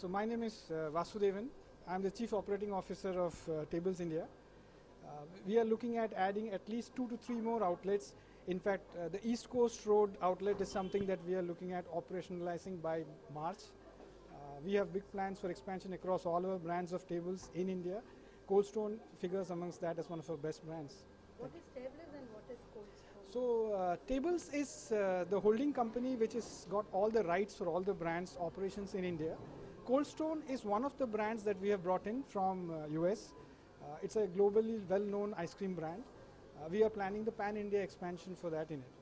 So my name is uh, Vasudevan. I'm the Chief Operating Officer of uh, Tablez India. Uh, we are looking at adding at least two to three more outlets. In fact, uh, the East Coast Road outlet is something that we are looking at operationalizing by March. Uh, we have big plans for expansion across all our brands of Tablez in India. Cold Stone figures amongst that as one of our best brands. What is Tablers and what is Cold Stone? So uh, Tablez is uh, the holding company which has got all the rights for all the brands operations in India. Cold Stone is one of the brands that we have brought in from uh, US. Uh, it's a globally well-known ice cream brand. Uh, we are planning the pan-India expansion for that in it.